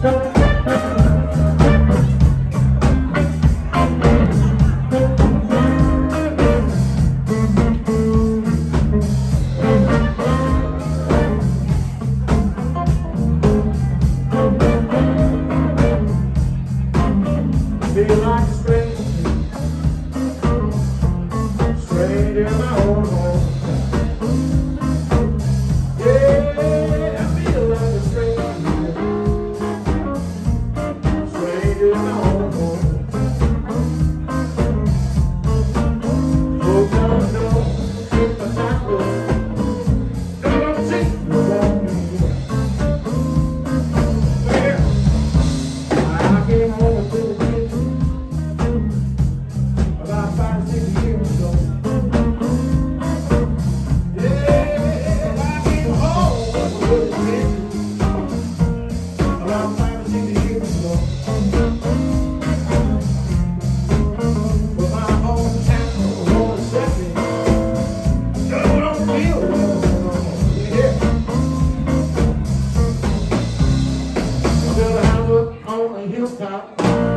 Feel like a stranger, stranger in my dançar.